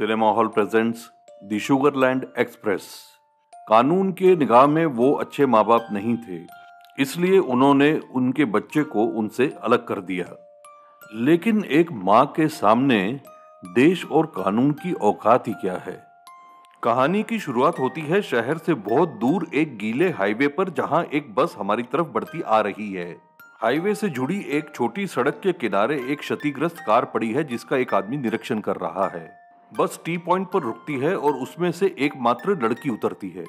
Cinema hall presents the Sugarland Express. कानून के निगाह में वो अच्छे माँ बाप नहीं थे, इसलिए उन्होंने उनके बच्चे को उनसे अलग कर दिया। लेकिन एक माँ के सामने देश और कानून की औकात ही क्या है? कहानी की शुरुआत होती है शहर से बहुत दूर एक गीले हाईवे पर, जहाँ एक बस हमारी तरफ़ बढ़ती आ रही है। हाईवे से जुड़ी एक छोटी सड़क के किनारे एक क्षतिग्रस्त कार पड़ी है, जिसका एक आदमी निरीक्षण कर रहा है। बस टी पॉइंट पर रुकती है और उसमें से एक मात्र लड़की उतरती है।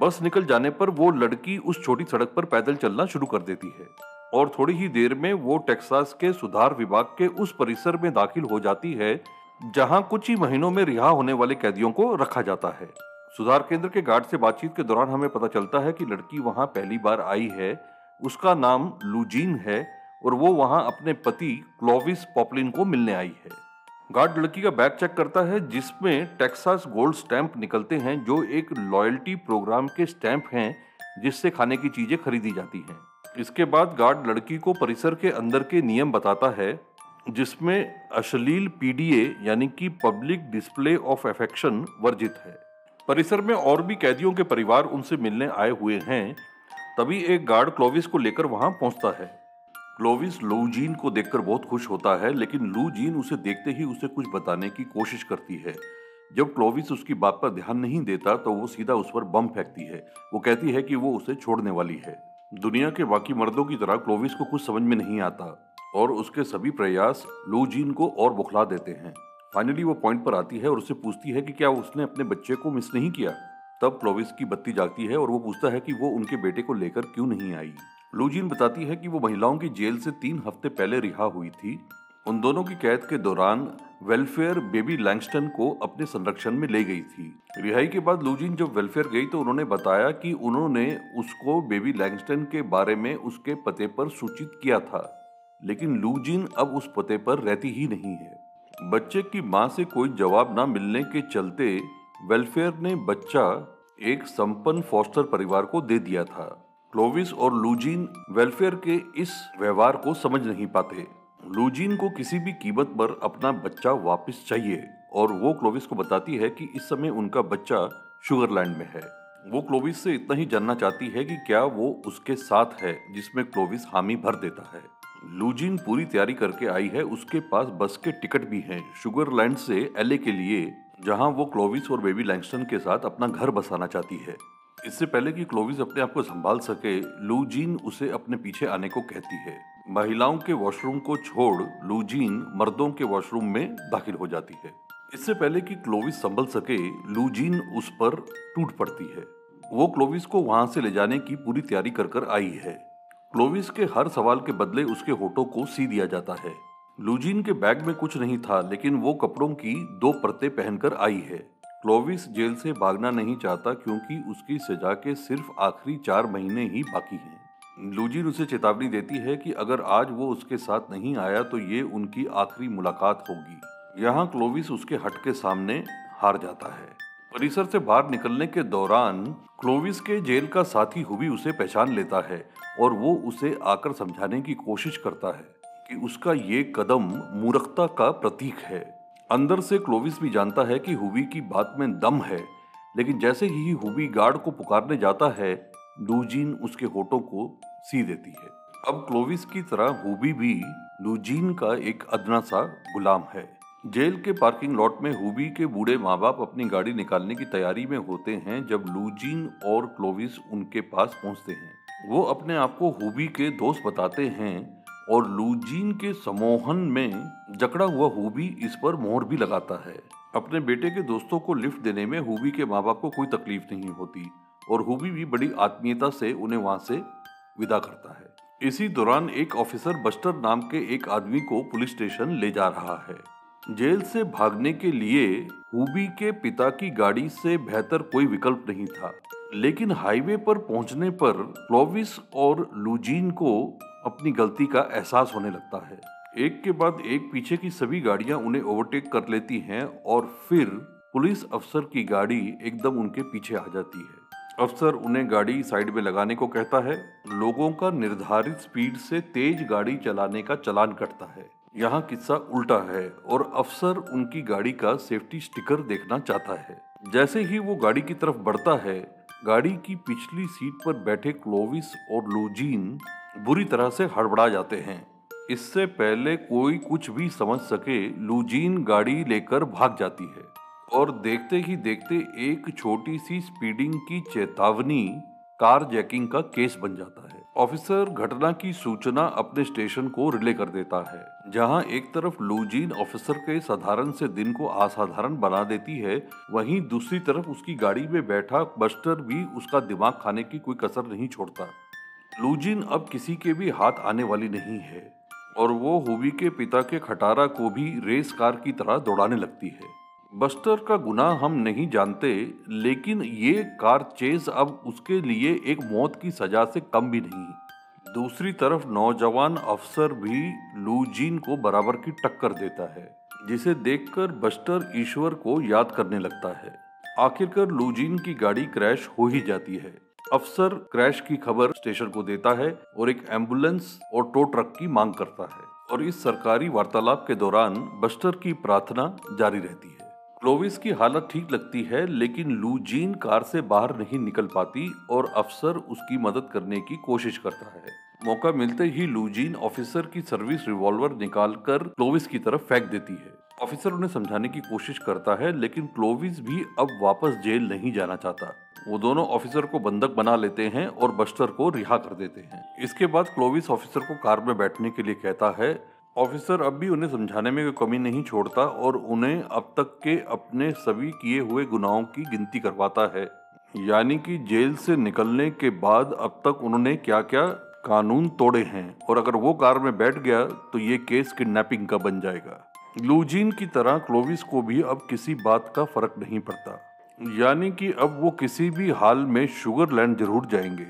बस निकल जाने पर वो लड़की उस छोटी सड़क पर पैदल चलना शुरू कर देती है और थोड़ी ही देर में वो टेक्सास के सुधार विभाग के उस परिसर में दाखिल हो जाती है, जहाँ कुछ ही महीनों में रिहा होने वाले कैदियों को रखा जाता है। सुधार केंद्र के गार्ड से बातचीत के दौरान हमें पता चलता है कि लड़की वहाँ पहली बार आई है, उसका नाम लूजीन है और वो वहाँ अपने पति क्लोविस पॉपलिन को मिलने आई है। गार्ड लड़की का बैग चेक करता है, जिसमें टेक्सास गोल्ड स्टैंप निकलते हैं, जो एक लॉयल्टी प्रोग्राम के स्टैंप हैं, जिससे खाने की चीज़ें खरीदी जाती हैं। इसके बाद गार्ड लड़की को परिसर के अंदर के नियम बताता है, जिसमें अश्लील पीडीए, यानी कि पब्लिक डिस्प्ले ऑफ़ अफेक्शन, वर्जित है। परिसर में और भी कैदियों के परिवार उनसे मिलने आए हुए हैं, तभी एक गार्ड क्लोविस को लेकर वहाँ पहुँचता है। क्लोविस लूजीन को देखकर बहुत खुश होता है, लेकिन लूजीन उसे देखते ही उसे कुछ बताने की कोशिश करती है। जब क्लोविस उसकी बात पर ध्यान नहीं देता तो वो सीधा उस पर बम फेंकती है। वो कहती है कि वो उसे छोड़ने वाली है। दुनिया के बाकी मर्दों की तरह क्लोविस को कुछ समझ में नहीं आता, और उसके सभी प्रयास लूजीन को और बुखला देते हैं। फाइनली वो पॉइंट पर आती है और उससे पूछती है कि क्या उसने अपने बच्चे को मिस नहीं किया? तब क्लोविस की बत्ती जागती है और वो पूछता है कि वो उनके बेटे को लेकर क्यों नहीं आई? लूजीन बताती है कि वो महिलाओं की जेल से तीन हफ़्ते पहले रिहा हुई थी। उन दोनों की कैद के दौरान वेलफेयर बेबी लैंगस्टन को अपने संरक्षण में ले गई थी। रिहाई के बाद लूजिन जब वेलफेयर गई तो उन्होंने बताया कि उन्होंने उसको बेबी लैंगस्टन के बारे में उसके पते पर सूचित किया था। लेकिन लूजिन अब उस पते पर रहती ही नहीं है। बच्चे की माँ से कोई जवाब न मिलने के चलते वेलफेयर ने बच्चा एक संपन्न फॉस्टर परिवार को दे दिया था। क्लोविस और लूजिन वेलफेयर के इस व्यवहार को समझ नहीं पाते। लूजिन को किसी भी कीमत पर अपना बच्चा वापस चाहिए और वो क्लोविस को बताती है कि इस समय उनका बच्चा शुगरलैंड में है। वो क्लोविस से इतना ही जानना चाहती है कि क्या वो उसके साथ है, जिसमें क्लोविस हामी भर देता है। लूजिन पूरी तैयारी करके आई है, उसके पास बस के टिकट भी हैं शुगरलैंड से एलए के लिए, जहाँ वो क्लोविस और बेबी लैंगस्टन के साथ अपना घर बसाना चाहती है। इससे पहले कि क्लोविस अपने आप को संभाल सके, लूजीन उसे अपने पीछे आने को कहती है। महिलाओं के वॉशरूम को छोड़, लूजीन मर्दों के वॉशरूम में दाखिल हो जाती है। इससे पहले कि क्लोविस संभल सके, लूजीन उस पर टूट पड़ती है। वो क्लोविस को वहाँ से ले जाने की पूरी तैयारी कर कर आई है। क्लोविस के हर सवाल के बदले उसके होठों को सी दिया जाता है। लूजीन के बैग में कुछ नहीं था, लेकिन वो कपड़ों की दो परतें पहनकर आई है। क्लोविस जेल से भागना नहीं चाहता क्योंकि उसकी सजा के सिर्फ़ आखिरी चार महीने ही बाकी हैं। लूजीन उसे चेतावनी देती है कि अगर आज वो उसके साथ नहीं आया तो ये उनकी आखिरी मुलाकात होगी। यहाँ क्लोविस उसके हट के सामने हार जाता है। परिसर से बाहर निकलने के दौरान क्लोविस के जेल का साथी हुबी उसे पहचान लेता है और वो उसे आकर समझाने की कोशिश करता है कि उसका ये कदम मूर्खता का प्रतीक है। अंदर से क्लोविस भी जानता है कि हुबी की बात में दम है, लेकिन जैसे ही हुबी गार्ड को पुकारने जाता है, लूजीन उसके होठों को सी देती है। अब क्लोविस की तरह हुबी भी लूजीन का एक अदना सा गुलाम है। जेल के पार्किंग लॉट में हुबी के बूढ़े माँ बाप अपनी गाड़ी निकालने की तैयारी में होते हैं जब लूजीन और क्लोविस उनके पास पहुँचते हैं। वो अपने आप को हुबी के दोस्त बताते हैं और लूजीन के समोहन में जकड़ा हुआ हुबी इस पर मोहर भी लगाता है। अपने बेटे के दोस्तों को लिफ्ट देने में हुबी के माँ बाप को कोई तकलीफ़ नहीं होती और हुबी भी बड़ी आत्मीयता से उन्हें वहाँ से विदा करता है। इसी दौरान एक ऑफिसर बस्टर नाम के एक आदमी को पुलिस स्टेशन ले जा रहा है। जेल से भागने के लिए हुबी के पिता की गाड़ी से बेहतर कोई विकल्प नहीं था, लेकिन हाईवे पर पहुँचने पर क्लोविस और लूजीन को अपनी गलती का एहसास होने लगता है। एक के बाद एक पीछे की सभी गाड़ियाँ उन्हें ओवरटेक कर लेती हैं और फिर पुलिस अफसर की गाड़ी एकदम उनके पीछे आ जाती है। अफसर उन्हें गाड़ी साइड में लगाने को कहता है। लोगों का निर्धारित स्पीड से तेज गाड़ी चलाने का चलान कटता है। यहाँ किस्सा उल्टा है और अफसर उनकी गाड़ी का सेफ्टी स्टिकर देखना चाहता है। जैसे ही वो गाड़ी की तरफ़ बढ़ता है, गाड़ी की पिछली सीट पर बैठे क्लोविस और लूजीन बुरी तरह से हड़बड़ा जाते हैं। इससे पहले कोई कुछ भी समझ सके, लूजीन गाड़ी लेकर भाग जाती है और देखते ही देखते एक छोटी सी स्पीडिंग की चेतावनी कार जैकिंग का केस बन जाता है। ऑफिसर घटना की सूचना अपने स्टेशन को रिले कर देता है, जहाँ एक तरफ़ लूजीन ऑफिसर के साधारण से दिन को असाधारण बना देती है, वहीं दूसरी तरफ़ उसकी गाड़ी में बैठा बस्टर भी उसका दिमाग खाने की कोई कसर नहीं छोड़ता। लूजिन अब किसी के भी हाथ आने वाली नहीं है, और वो हुबी के पिता के खटारा को भी रेस कार की तरह दौड़ाने लगती है। बस्टर का गुनाह हम नहीं जानते, लेकिन ये कार चेज अब उसके लिए एक मौत की सजा से कम भी नहीं। दूसरी तरफ़ नौजवान अफसर भी लूजीन को बराबर की टक्कर देता है, जिसे देखकर बस्टर ईश्वर को याद करने लगता है। आखिरकार लूजीन की गाड़ी क्रैश हो ही जाती है। अफसर क्रैश की खबर स्टेशन को देता है और एक एंबुलेंस और टो ट्रक की मांग करता है और इस सरकारी वार्तालाप के दौरान बस्टर की प्रार्थना जारी रहती है। क्लोविस की हालत ठीक लगती है, लेकिन लूजीन कार से बाहर नहीं निकल पाती और अफसर उसकी मदद करने की कोशिश करता है। मौका मिलते ही लूजीन ऑफिसर की सर्विस रिवॉल्वर निकालकर क्लोविस की तरफ़ फेंक देती है। ऑफिसर उन्हें समझाने की कोशिश करता है, लेकिन क्लोविस भी अब वापस जेल नहीं जाना चाहता। वो दोनों ऑफिसर को बंधक बना लेते हैं और बस्टर को रिहा कर देते हैं। इसके बाद क्लोविस ऑफिसर को कार में बैठने के लिए कहता है ऑफिसर अब भी उन्हें समझाने में कोई कमी नहीं छोड़ता और उन्हें अब तक के अपने सभी किए हुए गुनाहों की गिनती करवाता है। यानी कि जेल से निकलने के बाद अब तक उन्होंने क्या क्या कानून तोड़े हैं और अगर वो कार में बैठ गया तो ये केस किडनैपिंग का बन जाएगा। लूजीन की तरह क्लोविस को भी अब किसी बात का फ़र्क नहीं पड़ता। यानी कि अब वो किसी भी हाल में शुगर लैंड ज़रूर जाएँगे।